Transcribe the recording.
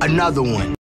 another one.